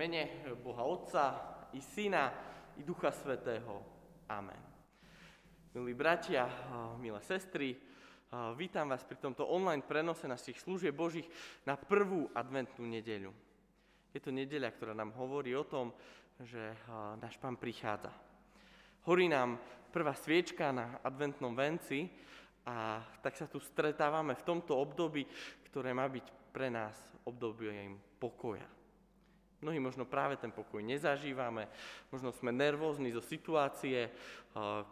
mene Boha Otca i Syna i Ducha Svetého. Amen. Milí bratia, milé sestry, vítam vás pri tomto online prenose našich služieb Božích na prvú adventnú nedeľu. Je to nedeľa, ktorá nám hovorí o tom, že náš Pán prichádza. Horí nám prvá sviečka na adventnom venci a tak sa tu stretávame v tomto období, ktoré má byť pre nás obdobím pokoja. Mnohí možno práve ten pokoj nezažívame, možno sme nervózni zo situácie, eh,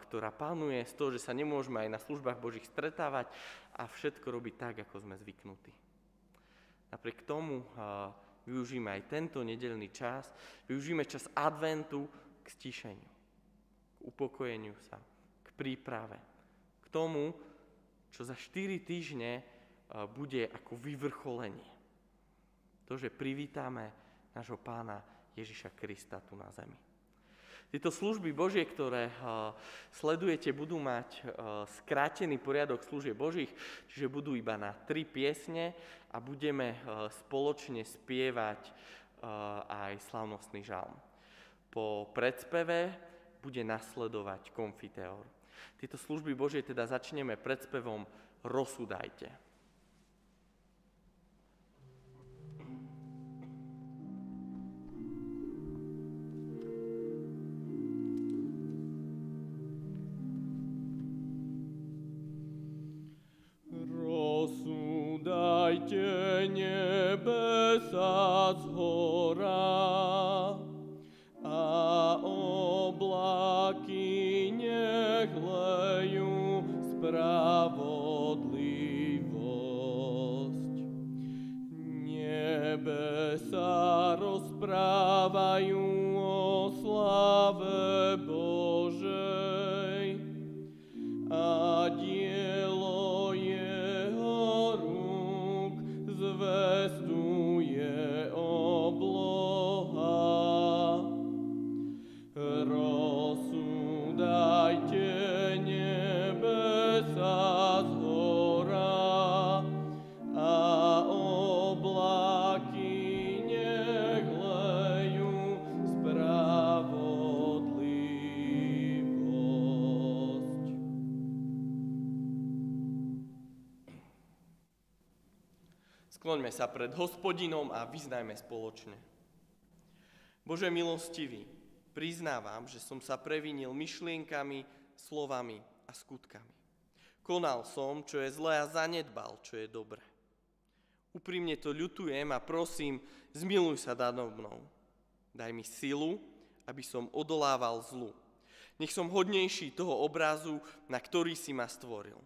ktorá panuje, z toho, že sa nemôžeme aj na službách Božích stretávať a všetko robiť tak, ako sme zvyknutí. Napriek tomu eh, využíme aj tento nedelný čas, využíme čas adventu k stišeniu, k upokojeniu sa, k príprave, k tomu, čo za 4 týždne eh, bude ako vyvrcholenie. To, že privítame nášho pána Ježiša Krista tu na zemi. Tieto služby Božie, ktoré sledujete, budú mať skrátený poriadok služieb Božích, čiže budú iba na tri piesne a budeme spoločne spievať aj slavnostný žalm. Po predspeve bude nasledovať konfiteor. Tieto služby Božie teda začneme predspevom Rozsudajte. Dajte nebesa z hora a oblaky nech lejú spravodlivosť. Nebesa rozprávajú Skloňme sa pred hospodinom a vyznajme spoločne. Bože milostivý, priznávam, že som sa previnil myšlienkami, slovami a skutkami. Konal som, čo je zlé a zanedbal, čo je dobré. Úprimne to ľutujem a prosím, zmiluj sa dado mnou. Daj mi silu, aby som odolával zlu. Nech som hodnejší toho obrazu, na ktorý si ma stvoril.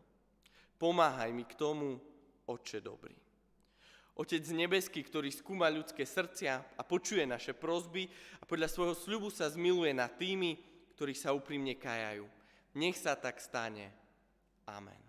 Pomáhaj mi k tomu, Oče dobrý. Otec nebeský, ktorý skúma ľudské srdcia a počuje naše prozby a podľa svojho sľubu sa zmiluje nad tými, ktorí sa úprimne kajajú. Nech sa tak stane. Amen.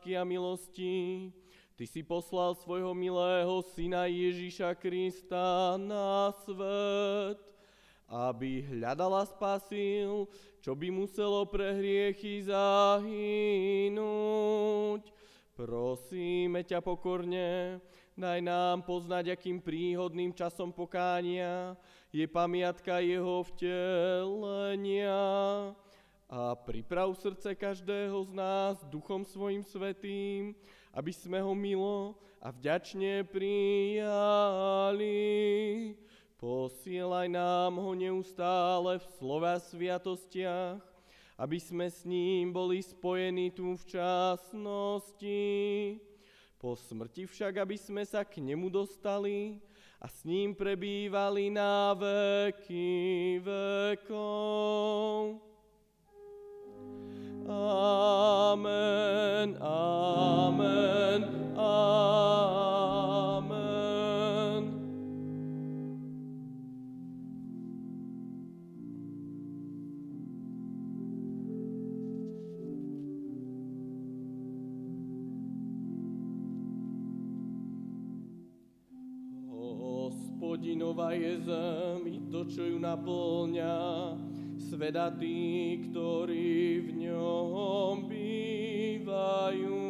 Lásky a milosti, Ty si poslal svojho milého syna Ježíša Krista na svet, aby hľadala spasil, čo by muselo pre hriechy zahynúť. Prosíme ťa pokorne, daj nám poznať, akým príhodným časom pokánia je pamiatka jeho vtelenia a priprav srdce každého z nás duchom svojim svetým, aby sme ho milo a vďačne prijali. Posielaj nám ho neustále v slova sviatostiach, aby sme s ním boli spojení tu v časnosti. Po smrti však, aby sme sa k nemu dostali a s ním prebývali na veky vekov. Amen, amen, amen. Hospodinova je zem i to, čo ju naplňa, sveda tí, ktorí v ňom bývajú.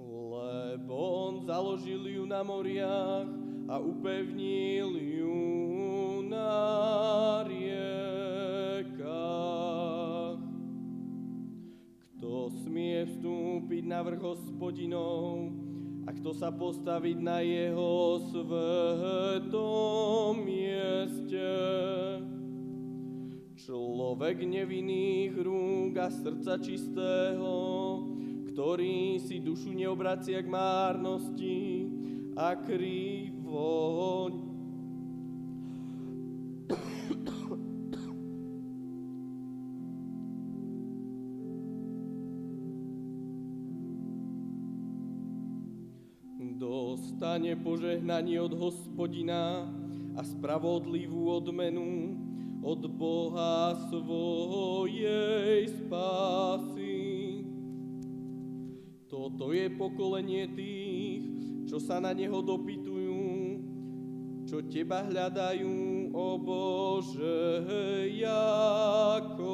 Lebo on založil ju na moriach a upevnil ju na riekach. Kto smie vstúpiť na vrch hospodinov a kto sa postaviť na jeho svetom Človek nevinných rúk a srdca čistého, ktorý si dušu neobracia k márnosti a krivo. Dostane požehnanie od hospodina a spravodlivú odmenu od Boha svojej spásy. Toto je pokolenie tých, čo sa na Neho dopytujú, čo Teba hľadajú, o Bože Jakobov.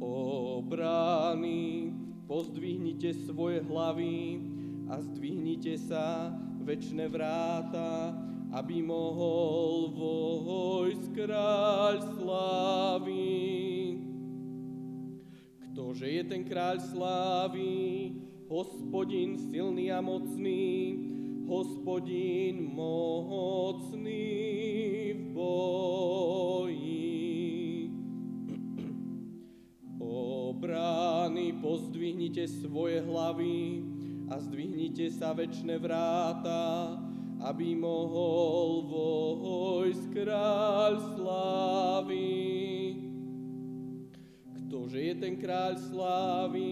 O brány, pozdvihnite svoje hlavy a zdvihnite sa, večné vráta, aby mohol vojsť kráľ slávy. Ktože je ten kráľ slávy, hospodin silný a mocný, hospodin mocný v boji. O brány, pozdvihnite svoje hlavy, a zdvihnite sa večné vráta, aby mohol vojsť kráľ slávy. Ktože je ten kráľ slávy,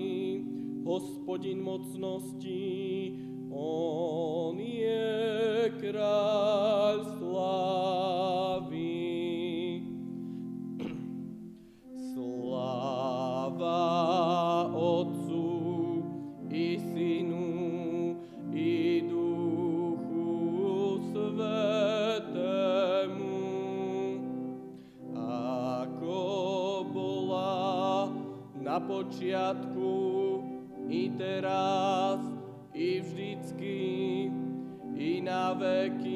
hospodin mocnosti, on je kráľ slávy. Počiatku, i teraz, i vždycky, i na veky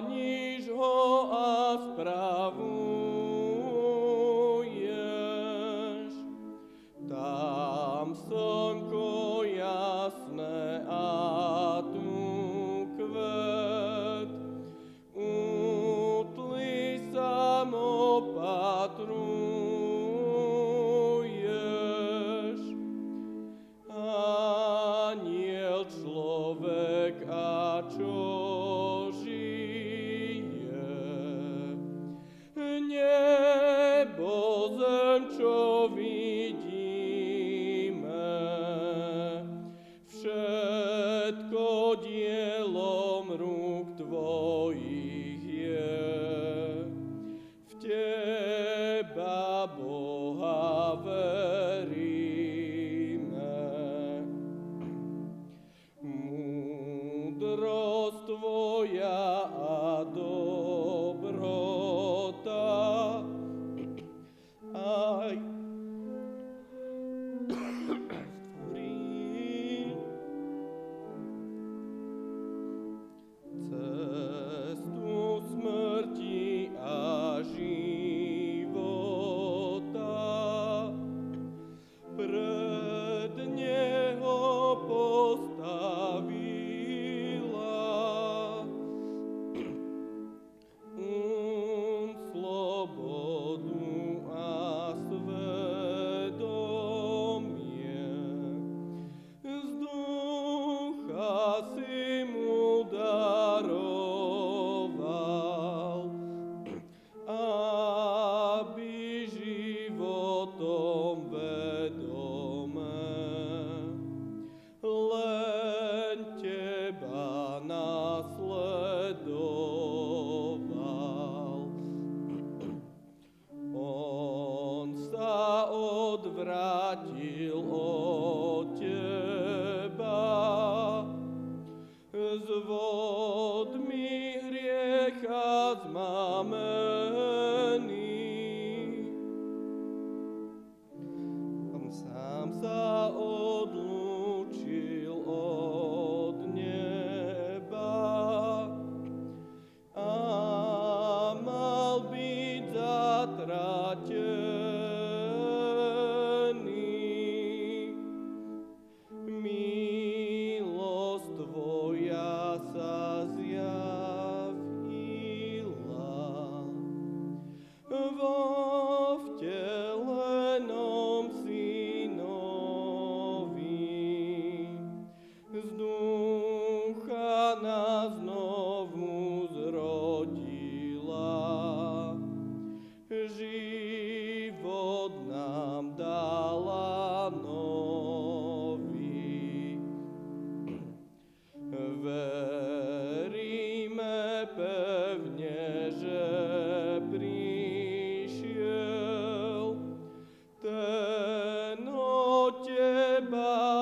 你。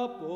Teba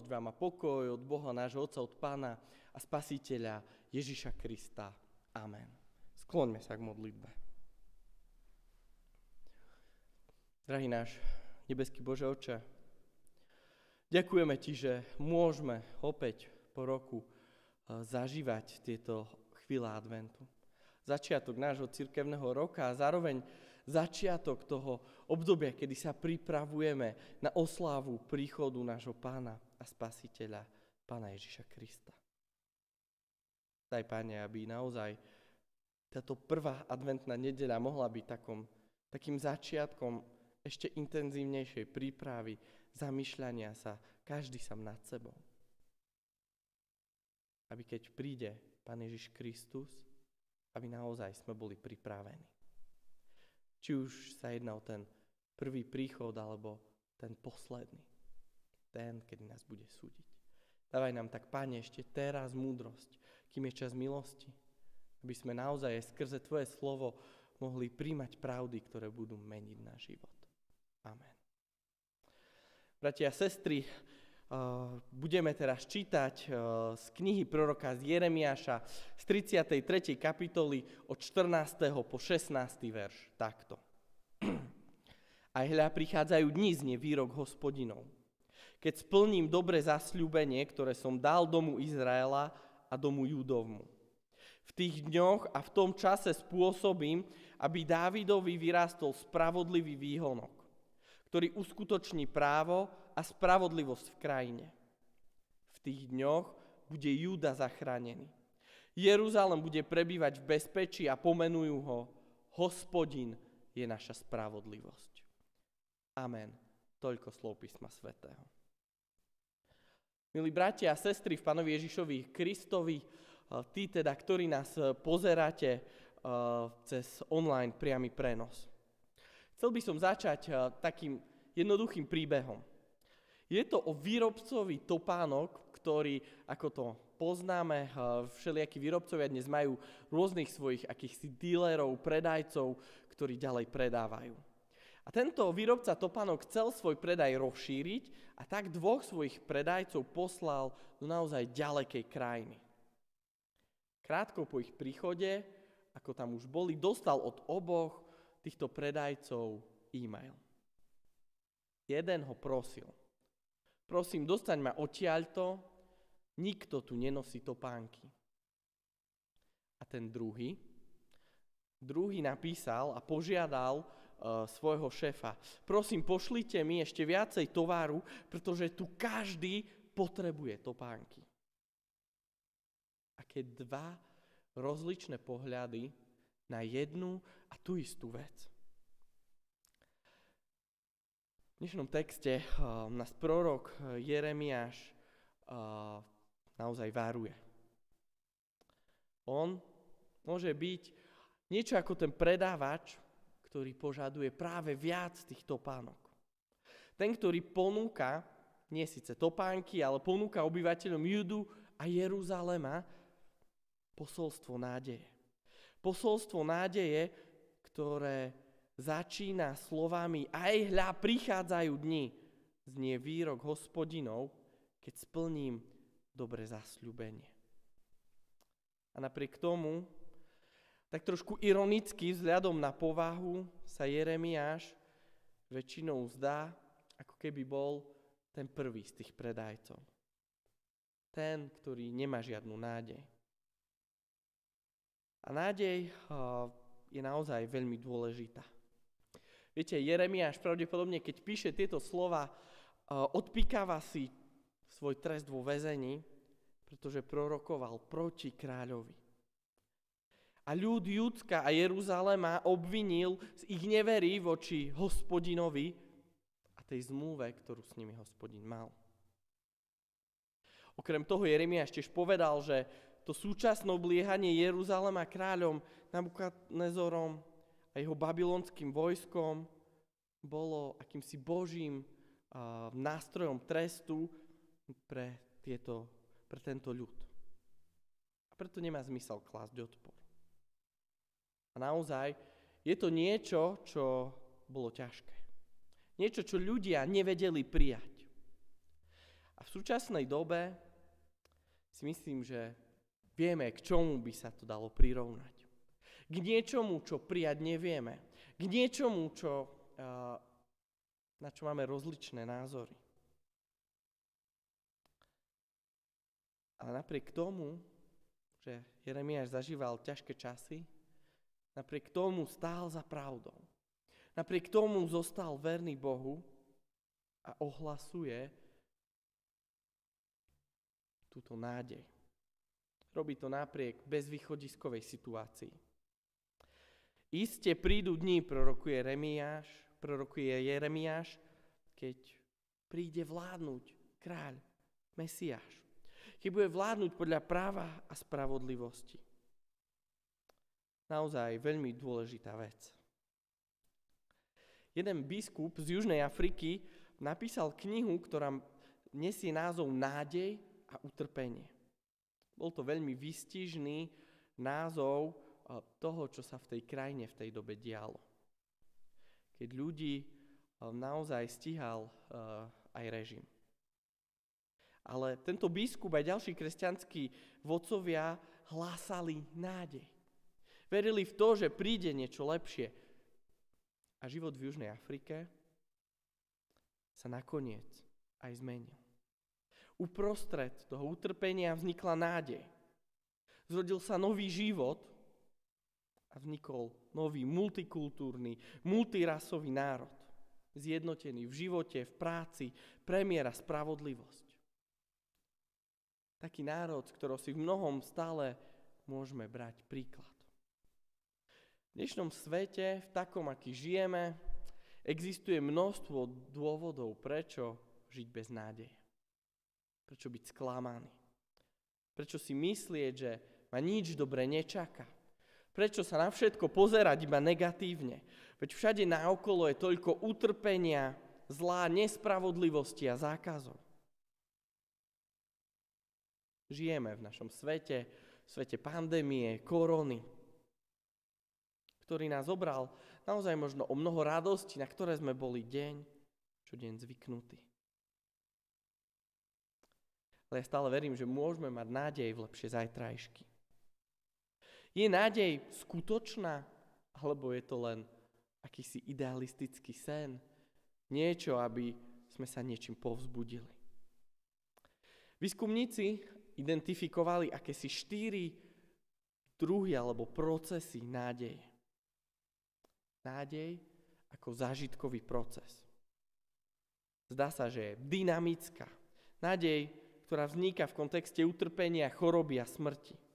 Milosť vám a pokoj od Boha, nášho Otca, od Pána a Spasiteľa Ježiša Krista. Amen. Skloňme sa k modlitbe. Drahý náš nebeský Bože Oče, ďakujeme Ti, že môžeme opäť po roku eh, zažívať tieto chvíle adventu. Začiatok nášho cirkevného roka a zároveň začiatok toho obdobia, kedy sa pripravujeme na oslávu príchodu nášho pána a spasiteľa, pána Ježiša Krista. Daj, páne, aby naozaj táto prvá adventná nedeľa mohla byť takom, takým začiatkom ešte intenzívnejšej prípravy, zamýšľania sa, každý sám nad sebou. Aby keď príde Pán Ježiš Kristus, aby naozaj sme boli pripravení. Či už sa jedná o ten prvý príchod, alebo ten posledný. Ten, kedy nás bude súdiť. Dávaj nám tak, Pane, ešte teraz múdrosť, kým je čas milosti, aby sme naozaj aj skrze Tvoje slovo mohli príjmať pravdy, ktoré budú meniť náš život. Amen. Bratia a sestry, budeme teraz čítať z knihy proroka z Jeremiáša z 33. kapitoly od 14. po 16. verš takto. Aj hľa prichádzajú dni, znie výrok hospodinov. Keď splním dobre zasľúbenie, ktoré som dal domu Izraela a domu Judovmu. V tých dňoch a v tom čase spôsobím, aby Dávidovi vyrástol spravodlivý výhonok, ktorý uskutoční právo a spravodlivosť v krajine. V tých dňoch bude Júda zachránený. Jeruzalem bude prebývať v bezpečí a pomenujú ho Hospodin je naša spravodlivosť. Amen. Toľko slov písma svätého. Milí bratia a sestry v Pánovi Ježišovi Kristovi, eh, tí teda, ktorí nás eh, pozeráte eh, cez online priamy prenos. Chcel by som začať takým jednoduchým príbehom. Je to o výrobcovi topánok, ktorý, ako to poznáme, eh, všelijakí výrobcovia dnes majú rôznych svojich akýchsi dílerov, predajcov, ktorí ďalej predávajú. A tento výrobca topánok chcel svoj predaj rozšíriť a tak dvoch svojich predajcov poslal do naozaj ďalekej krajiny. Krátko po ich príchode, ako tam už boli, dostal od oboch týchto predajcov e-mail. Jeden ho prosil, prosím, dostaň ma odtiaľto, nikto tu nenosí topánky. A ten druhý, druhý napísal a požiadal uh, svojho šéfa, prosím, pošlite mi ešte viacej tovaru, pretože tu každý potrebuje topánky. Aké dva rozličné pohľady na jednu a tú istú vec dnešnom texte uh, nás prorok eh, Jeremiáš uh, naozaj varuje. On môže byť niečo ako ten predávač, ktorý požaduje práve viac tých topánok. Ten, ktorý ponúka, nie síce topánky, ale ponúka obyvateľom Judu a Jeruzalema posolstvo nádeje. Posolstvo nádeje, ktoré začína slovami aj hľa prichádzajú dni, znie výrok hospodinov, keď splním dobre zasľubenie. A napriek tomu, tak trošku ironicky vzhľadom na povahu sa Jeremiáš väčšinou zdá, ako keby bol ten prvý z tých predajcov. Ten, ktorý nemá žiadnu nádej. A nádej je naozaj veľmi dôležitá. Viete, Jeremiáš pravdepodobne, keď píše tieto slova, odpikáva si svoj trest vo väzení, pretože prorokoval proti kráľovi. A ľud Judska a Jeruzalema obvinil z ich neverí voči hospodinovi a tej zmluve, ktorú s nimi hospodin mal. Okrem toho Jeremiáš tiež povedal, že to súčasné obliehanie Jeruzalema kráľom Nabukadnezorom a jeho babylonským vojskom bolo akýmsi božím nástrojom trestu pre, tieto, pre tento ľud. A preto nemá zmysel klásť odpor. A naozaj je to niečo, čo bolo ťažké. Niečo, čo ľudia nevedeli prijať. A v súčasnej dobe si myslím, že vieme, k čomu by sa to dalo prirovnať. K niečomu, čo prijať nevieme. K niečomu, čo, na čo máme rozličné názory. Ale napriek tomu, že Jeremiáš zažíval ťažké časy, Napriek tomu stál za pravdou. Napriek tomu zostal verný Bohu a ohlasuje túto nádej. Robí to napriek bezvýchodiskovej situácii. Iste prídu dní, prorokuje Remiáš, prorokuje Jeremiáš, keď príde vládnuť kráľ, Mesiáš. Keď bude vládnuť podľa práva a spravodlivosti naozaj veľmi dôležitá vec. Jeden biskup z Južnej Afriky napísal knihu, ktorá nesie názov Nádej a utrpenie. Bol to veľmi vystižný názov toho, čo sa v tej krajine v tej dobe dialo. Keď ľudí eh, naozaj stíhal eh, aj režim. Ale tento biskup aj ďalší kresťanskí vodcovia hlásali nádej. Verili v to, že príde niečo lepšie. A život v Južnej Afrike sa nakoniec aj zmenil. Uprostred toho utrpenia vznikla nádej. Zrodil sa nový život a vznikol nový multikultúrny, multirasový národ. Zjednotený v živote, v práci, premiera spravodlivosť. Taký národ, z ktorého si v mnohom stále môžeme brať príklad. V dnešnom svete, v takom, aký žijeme, existuje množstvo dôvodov, prečo žiť bez nádeje. Prečo byť sklamaný. Prečo si myslieť, že ma nič dobre nečaká. Prečo sa na všetko pozerať iba negatívne. Veď všade naokolo je toľko utrpenia, zlá, nespravodlivosti a zákazov. Žijeme v našom svete, v svete pandémie, korony, ktorý nás zobral naozaj možno o mnoho radosti, na ktoré sme boli deň čo deň zvyknutí. Ale ja stále verím, že môžeme mať nádej v lepšie zajtrajšky. Je nádej skutočná, alebo je to len akýsi idealistický sen? Niečo, aby sme sa niečím povzbudili. Výskumníci identifikovali akési štyri druhy alebo procesy nádeje. Nádej ako zážitkový proces. Zdá sa, že je dynamická. Nádej, ktorá vzniká v kontexte utrpenia, choroby a smrti.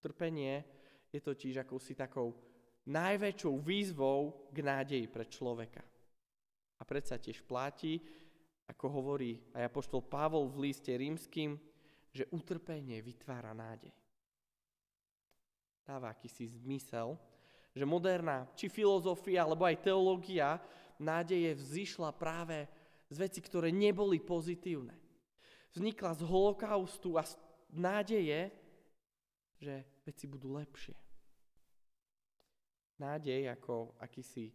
Trpenie je totiž akousi takou najväčšou výzvou k nádeji pre človeka. A predsa tiež platí, ako hovorí aj apoštol Pavol v liste rímským, že utrpenie vytvára nádej. Dáva akýsi zmysel, že moderná či filozofia, alebo aj teológia nádeje vzýšla práve z veci, ktoré neboli pozitívne. Vznikla z holokaustu a z nádeje, že veci budú lepšie. Nádej ako akýsi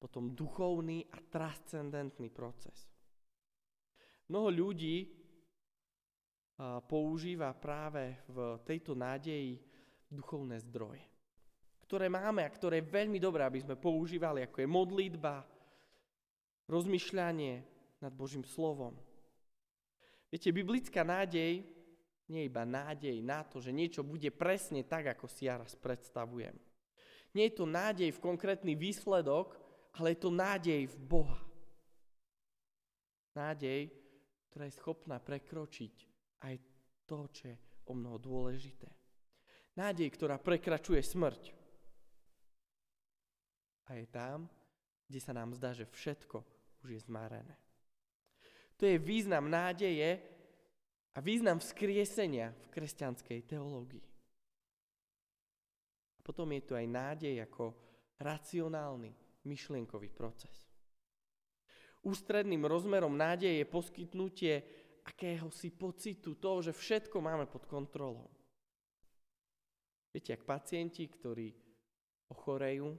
potom duchovný a transcendentný proces. Mnoho ľudí používa práve v tejto nádeji duchovné zdroje ktoré máme a ktoré je veľmi dobré, aby sme používali, ako je modlitba, rozmýšľanie nad Božím slovom. Viete, biblická nádej nie iba nádej na to, že niečo bude presne tak, ako si ja raz predstavujem. Nie je to nádej v konkrétny výsledok, ale je to nádej v Boha. Nádej, ktorá je schopná prekročiť aj to, čo je o mnoho dôležité. Nádej, ktorá prekračuje smrť. A je tam, kde sa nám zdá, že všetko už je zmárené. To je význam nádeje a význam vzkriesenia v kresťanskej teológii. A potom je tu aj nádej ako racionálny myšlienkový proces. Ústredným rozmerom nádeje je poskytnutie akéhosi pocitu toho, že všetko máme pod kontrolou. Viete, ak pacienti, ktorí ochorejú,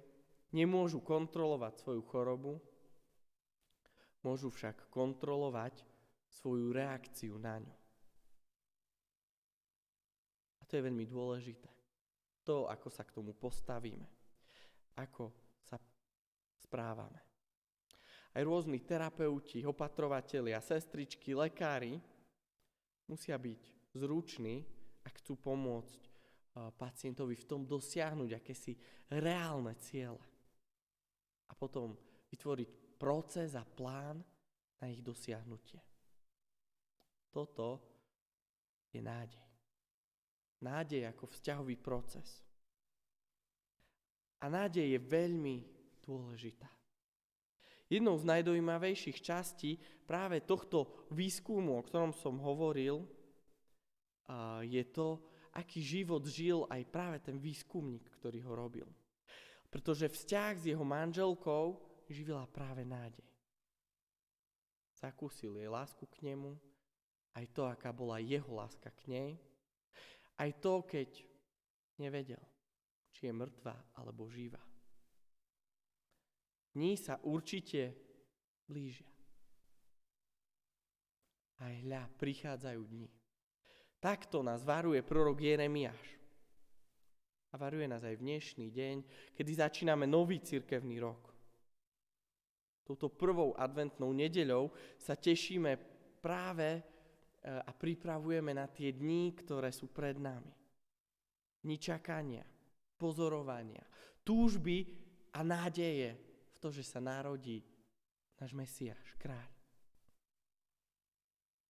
nemôžu kontrolovať svoju chorobu, môžu však kontrolovať svoju reakciu na ňu. To je veľmi dôležité. To, ako sa k tomu postavíme. Ako sa správame. Aj rôzni terapeuti, opatrovatelia, sestričky, lekári musia byť zruční a chcú pomôcť eh, pacientovi v tom dosiahnuť akési reálne ciele. A potom vytvoriť proces a plán na ich dosiahnutie. Toto je nádej. Nádej ako vzťahový proces. A nádej je veľmi dôležitá. Jednou z najdojímavejších častí práve tohto výskumu, o ktorom som hovoril, je to, aký život žil aj práve ten výskumník, ktorý ho robil. Pretože vzťah s jeho manželkou živila práve nádej. Zakúsil jej lásku k nemu, aj to, aká bola jeho láska k nej, aj to, keď nevedel, či je mŕtva alebo živá. Dní sa určite blížia. Aj hľa, prichádzajú dni. Takto nás varuje prorok Jeremiáš. A varuje nás aj v dnešný deň, kedy začíname nový cirkevný rok. Touto prvou adventnou nedeľou sa tešíme práve a pripravujeme na tie dni, ktoré sú pred nami. Dni čakania, pozorovania, túžby a nádeje to, že sa narodí náš Mesiáš, kráľ.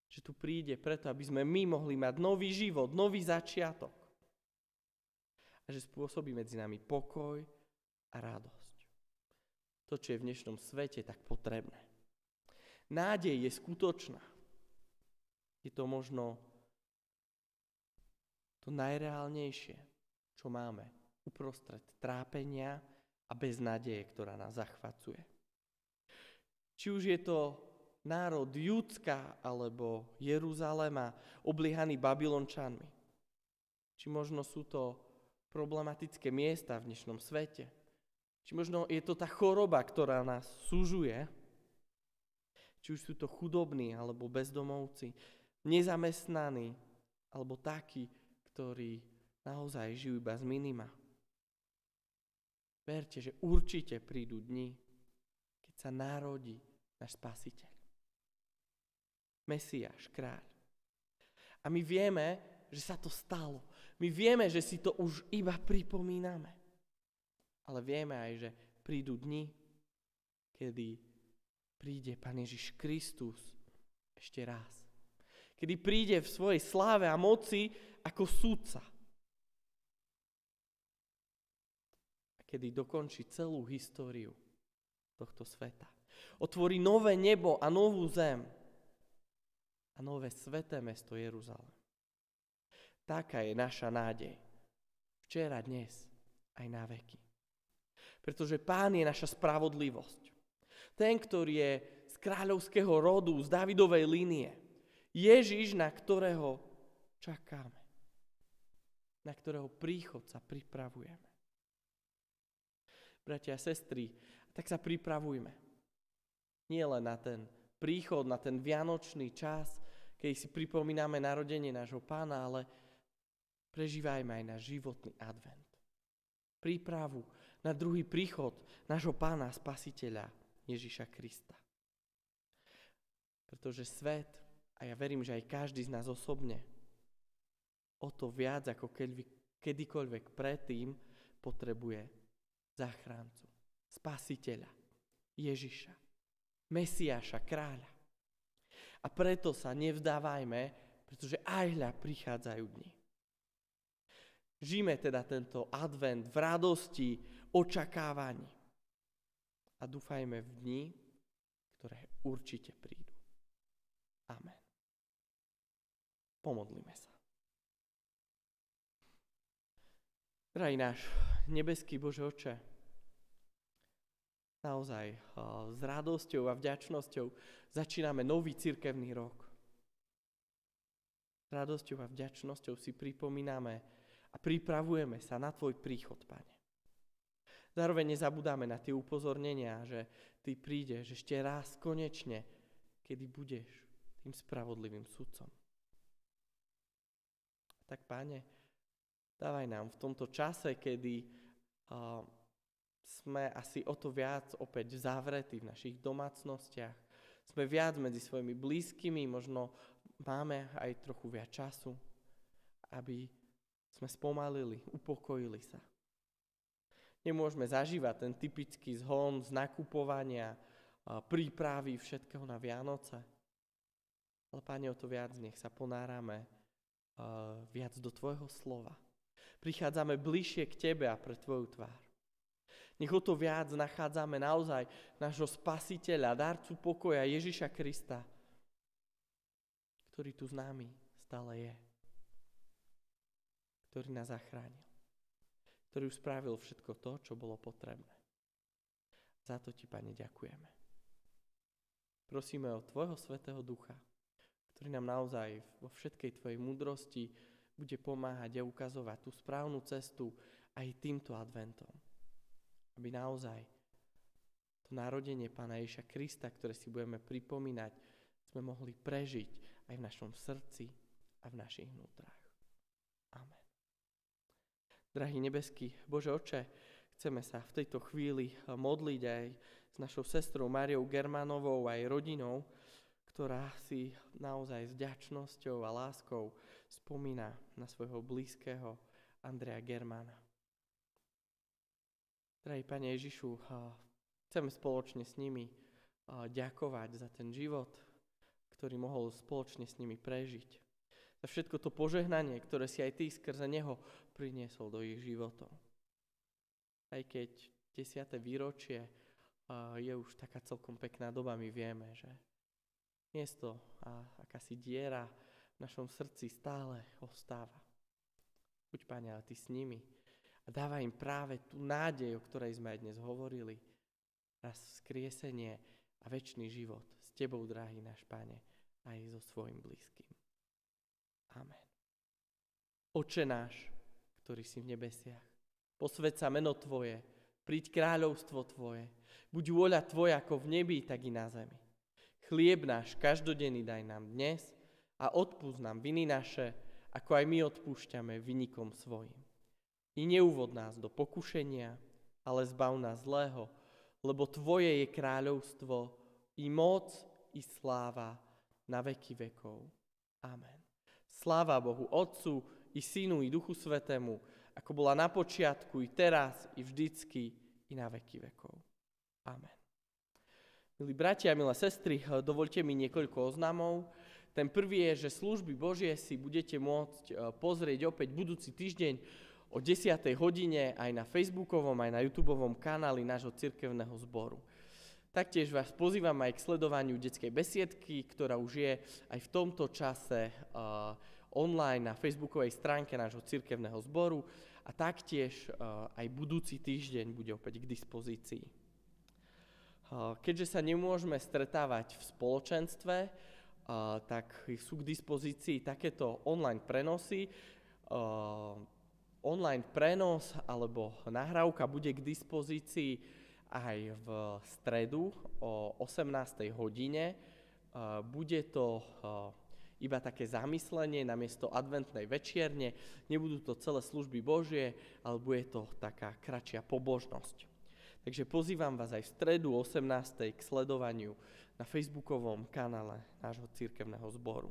Že tu príde preto, aby sme my mohli mať nový život, nový začiatok. A že spôsobí medzi nami pokoj a radosť. To, čo je v dnešnom svete tak potrebné. Nádej je skutočná. Je to možno to najreálnejšie, čo máme uprostred trápenia, a bez nádeje, ktorá nás zachvacuje. Či už je to národ Judska alebo Jeruzalema obliehaný Babylončanmi. Či možno sú to problematické miesta v dnešnom svete. Či možno je to tá choroba, ktorá nás súžuje. Či už sú to chudobní alebo bezdomovci, nezamestnaní alebo takí, ktorí naozaj žijú iba z minima. Verte, že určite prídu dni, keď sa narodí náš spasiteľ. Mesiáš, kráľ. A my vieme, že sa to stalo. My vieme, že si to už iba pripomíname. Ale vieme aj, že prídu dni, kedy príde Pán Ježiš Kristus ešte raz. Kedy príde v svojej sláve a moci ako súdca kedy dokončí celú históriu tohto sveta. Otvorí nové nebo a novú zem a nové sveté mesto Jeruzalém. Taká je naša nádej. Včera, dnes, aj na veky. Pretože Pán je naša spravodlivosť. Ten, ktorý je z kráľovského rodu, z Davidovej línie. Ježiš, na ktorého čakáme. Na ktorého príchod sa pripravujeme bratia a sestry, tak sa pripravujme. Nie len na ten príchod, na ten vianočný čas, keď si pripomíname narodenie nášho pána, ale prežívajme aj náš životný advent. Prípravu na druhý príchod nášho pána spasiteľa Ježiša Krista. Pretože svet, a ja verím, že aj každý z nás osobne, o to viac ako kedykoľvek predtým potrebuje záchrancu, spasiteľa, Ježiša, Mesiáša, kráľa. A preto sa nevzdávajme, pretože aj hľa prichádzajú dni. Žijeme teda tento advent v radosti, očakávaní. A dúfajme v dni, ktoré určite prídu. Amen. Pomodlíme sa. Drahý náš nebeský Bože oče, naozaj s radosťou a vďačnosťou začíname nový cirkevný rok. S radosťou a vďačnosťou si pripomíname a pripravujeme sa na Tvoj príchod, Pane. Zároveň nezabudáme na tie upozornenia, že Ty prídeš ešte raz konečne, kedy budeš tým spravodlivým sudcom. Tak, Pane, dávaj nám v tomto čase, kedy uh, sme asi o to viac opäť zavretí v našich domácnostiach, sme viac medzi svojimi blízkymi, možno máme aj trochu viac času, aby sme spomalili, upokojili sa. Nemôžeme zažívať ten typický zhon z nakupovania, prípravy všetkého na Vianoce. Ale Pane, o to viac nech sa ponárame viac do Tvojho slova. Prichádzame bližšie k Tebe a pre Tvoju tvár. Nech o to viac nachádzame naozaj nášho spasiteľa, darcu pokoja Ježiša Krista, ktorý tu s nami stále je. Ktorý nás zachránil. Ktorý už spravil všetko to, čo bolo potrebné. Za to Ti, Pane, ďakujeme. Prosíme o Tvojho Svetého Ducha, ktorý nám naozaj vo všetkej Tvojej múdrosti bude pomáhať a ukazovať tú správnu cestu aj týmto adventom aby naozaj to narodenie Pána Ježa Krista, ktoré si budeme pripomínať, sme mohli prežiť aj v našom srdci a v našich vnútrách. Amen. Drahý nebeský Bože Oče, chceme sa v tejto chvíli modliť aj s našou sestrou Máriou Germanovou aj rodinou, ktorá si naozaj s ďačnosťou a láskou spomína na svojho blízkeho Andrea Germana. Drahý Pane Ježišu, chceme spoločne s nimi ďakovať za ten život, ktorý mohol spoločne s nimi prežiť. Za všetko to požehnanie, ktoré si aj ty skrze neho priniesol do ich životov. Aj keď 10. výročie je už taká celkom pekná doba, my vieme, že miesto a akási diera v našom srdci stále ostáva. Buď, Pane, ale Ty s nimi a dáva im práve tú nádej, o ktorej sme aj dnes hovorili. Raz skriesenie a väčší život s Tebou, drahý náš Pane, aj so svojim blízkym. Amen. Oče náš, ktorý si v nebesiach, posved sa meno Tvoje, príď kráľovstvo Tvoje, buď vôľa Tvoja ako v nebi, tak i na zemi. Chlieb náš každodenný daj nám dnes a odpúsť nám viny naše, ako aj my odpúšťame vynikom svojim i neuvod nás do pokušenia, ale zbav nás zlého, lebo Tvoje je kráľovstvo, i moc, i sláva na veky vekov. Amen. Sláva Bohu Otcu, i Synu, i Duchu Svetému, ako bola na počiatku, i teraz, i vždycky, i na veky vekov. Amen. Milí bratia milé sestry, dovolte mi niekoľko oznamov. Ten prvý je, že služby Božie si budete môcť eh, pozrieť opäť budúci týždeň o 10. hodine aj na facebookovom, aj na youtube kanáli nášho cirkevného zboru. Taktiež vás pozývam aj k sledovaniu detskej besiedky, ktorá už je aj v tomto čase uh, online na facebookovej stránke nášho cirkevného zboru a taktiež aj budúci týždeň bude opäť k dispozícii. Keďže sa nemôžeme stretávať v spoločenstve, tak sú k dispozícii takéto online prenosy online prenos alebo nahrávka bude k dispozícii aj v stredu o 18. hodine. Bude to iba také zamyslenie namiesto adventnej večierne. Nebudú to celé služby Božie, ale bude to taká kratšia pobožnosť. Takže pozývam vás aj v stredu 18. k sledovaniu na facebookovom kanále nášho církevného zboru.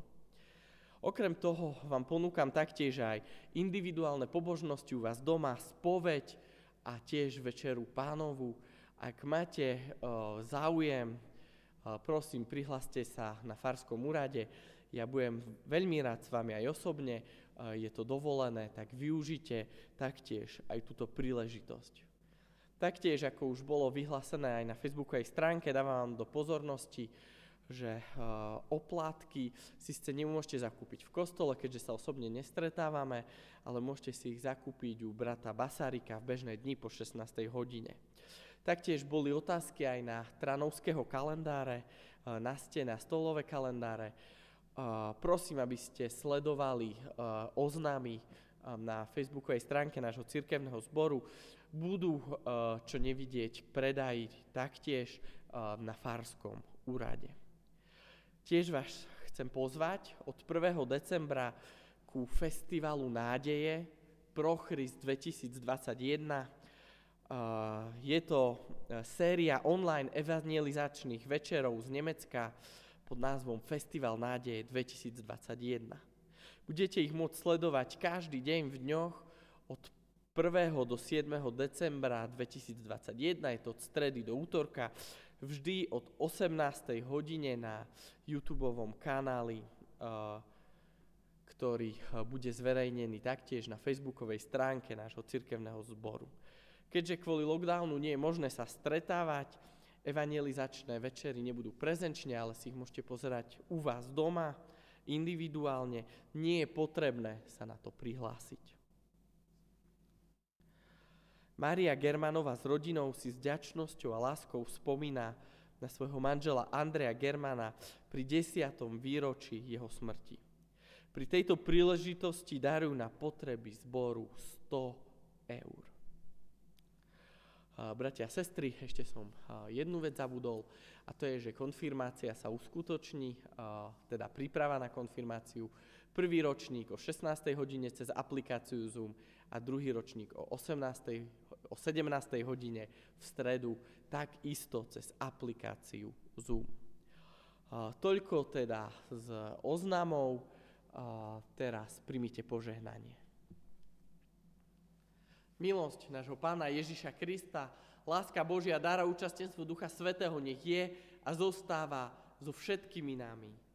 Okrem toho vám ponúkam taktiež aj individuálne pobožnosti u vás doma, spoveď a tiež večeru pánovu. Ak máte uh, záujem, uh, prosím, prihláste sa na Farskom úrade. Ja budem veľmi rád s vami aj osobne je to dovolené, tak využite taktiež aj túto príležitosť. Taktiež, ako už bolo vyhlásené aj na facebookovej stránke, dávam vám do pozornosti, že uh, oplátky si ste nemôžete zakúpiť v kostole, keďže sa osobne nestretávame, ale môžete si ich zakúpiť u brata Basárika v bežné dni po 16. hodine. Taktiež boli otázky aj na tranovského kalendáre, uh, na stene, na stolové kalendáre. Uh, prosím, aby ste sledovali oznámy na facebookovej stránke nášho cirkevného zboru budú eh, čo nevidieť predaji taktiež eh, na Farskom úrade. Tiež vás chcem pozvať od 1. decembra ku Festivalu nádeje Prochrist 2021. Eh, je to séria online evangelizačných večerov z Nemecka pod názvom Festival nádeje 2021. Budete ich môcť sledovať každý deň v dňoch od 1. do 7. decembra 2021, je to od stredy do útorka, vždy od 18. hodine na YouTube kanáli, ktorý bude zverejnený taktiež na facebookovej stránke nášho cirkevného zboru. Keďže kvôli lockdownu nie je možné sa stretávať, evangelizačné večery nebudú prezenčne, ale si ich môžete pozerať u vás doma, individuálne. Nie je potrebné sa na to prihlásiť. Mária Germanová s rodinou si s ďačnosťou a láskou spomína na svojho manžela Andreja Germana pri desiatom výročí jeho smrti. Pri tejto príležitosti darujú na potreby zboru 100 eur. Bratia a sestry, ešte som jednu vec zabudol a to je, že konfirmácia sa uskutoční, teda príprava na konfirmáciu, prvý ročník o 16. hodine cez aplikáciu Zoom a druhý ročník o 18 o 17. hodine v stredu, tak isto cez aplikáciu Zoom. Toľko teda z oznamov, teraz primite požehnanie. Milosť nášho Pána Ježiša Krista, láska Božia, dára účastenstvo Ducha Svetého nech je a zostáva so všetkými nami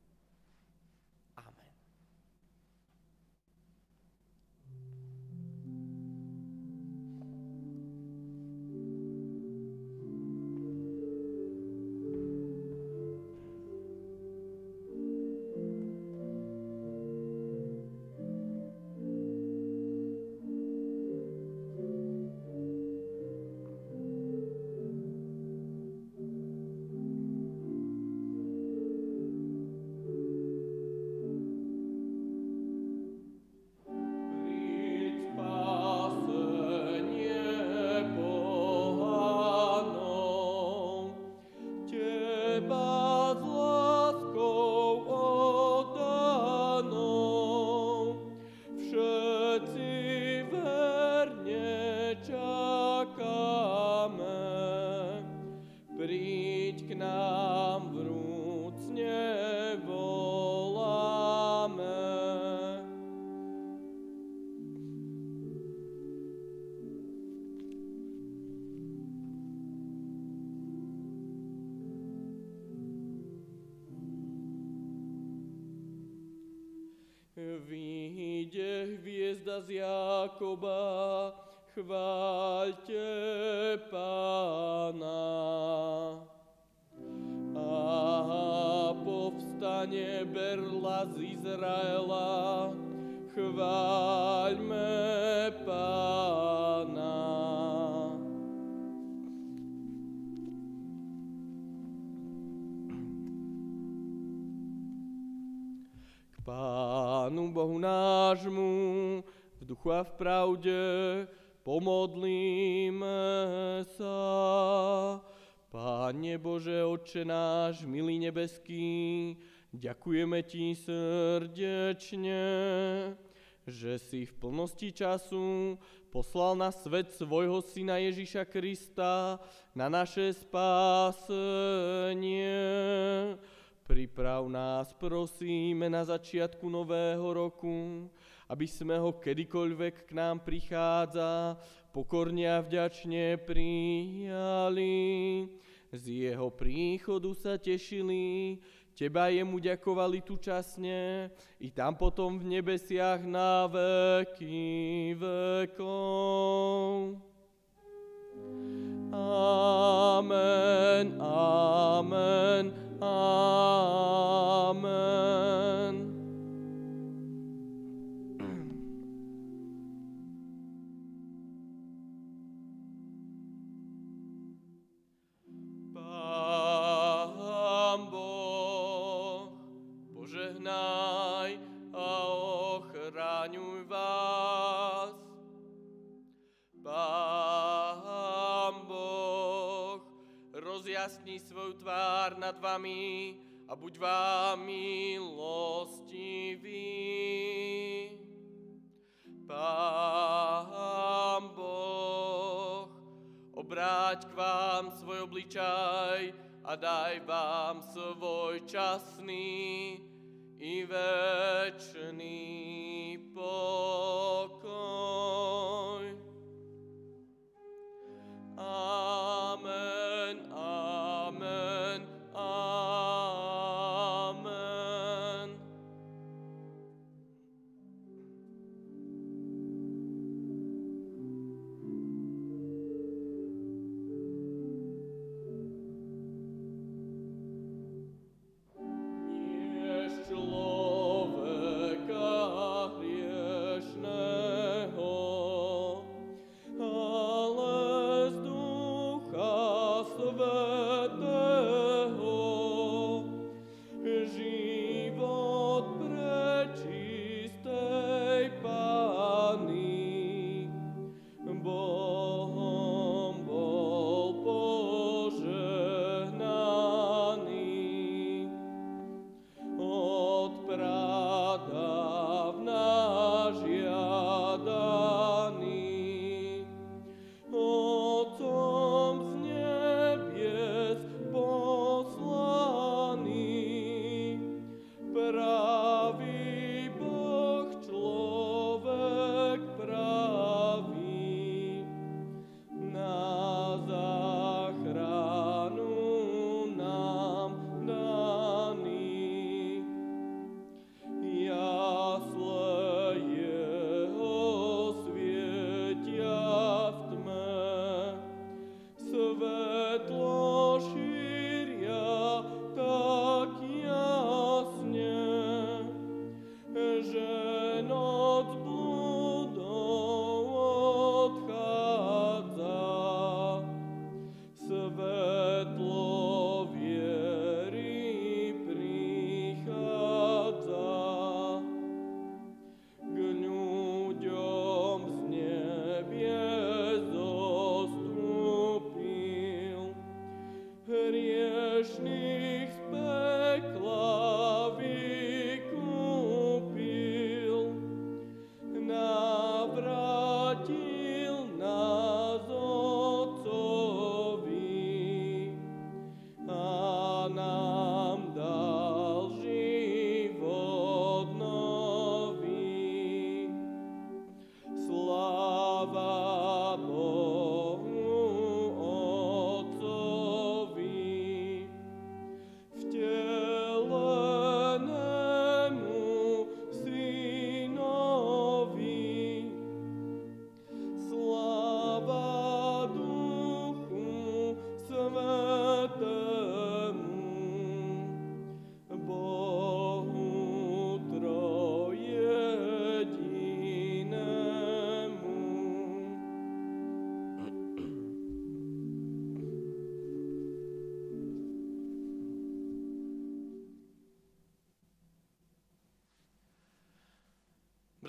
hviezda z Jakoba, chváľte Pána. A povstane berla z Izraela, chváľme Pánu Bohu nášmu, v duchu a v pravde pomodlíme sa. Páne Bože, Otče náš, milý nebeský, ďakujeme Ti srdečne, že si v plnosti času poslal na svet svojho Syna Ježiša Krista na naše spásenie. Priprav nás, prosíme, na začiatku nového roku, aby sme ho kedykoľvek k nám prichádza, pokorne a vďačne prijali. Z jeho príchodu sa tešili, Teba jemu ďakovali tu časne, i tam potom v nebesiach na veky vekov. Amen, amen, amen. Pán Boh, rozjasni svoju tvár nad vami a buď vám milostivý. Pán Boh, obráť k vám svoj obličaj a daj vám svoj časný i večný pokoj. Amen,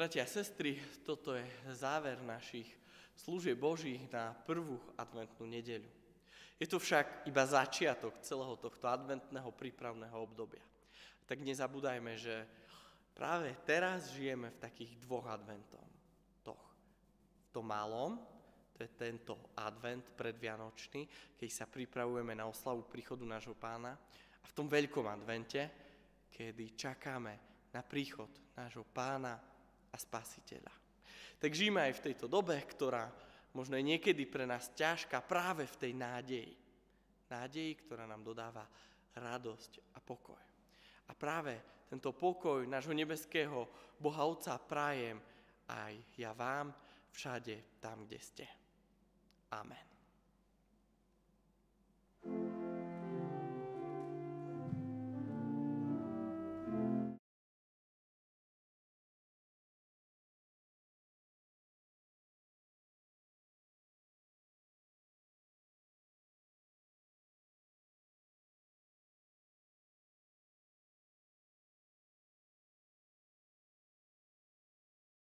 Bratia a sestry, toto je záver našich služieb Božích na prvú adventnú nedeľu. Je to však iba začiatok celého tohto adventného prípravného obdobia. Tak nezabúdajme, že práve teraz žijeme v takých dvoch adventoch. V tom malom, to je tento advent predvianočný, keď sa pripravujeme na oslavu príchodu nášho pána. A v tom veľkom advente, kedy čakáme na príchod nášho pána a spasiteľa. Tak žijeme aj v tejto dobe, ktorá možno je niekedy pre nás ťažká práve v tej nádeji. Nádeji, ktorá nám dodáva radosť a pokoj. A práve tento pokoj nášho nebeského Boha Otca prajem aj ja vám všade tam, kde ste. Amen.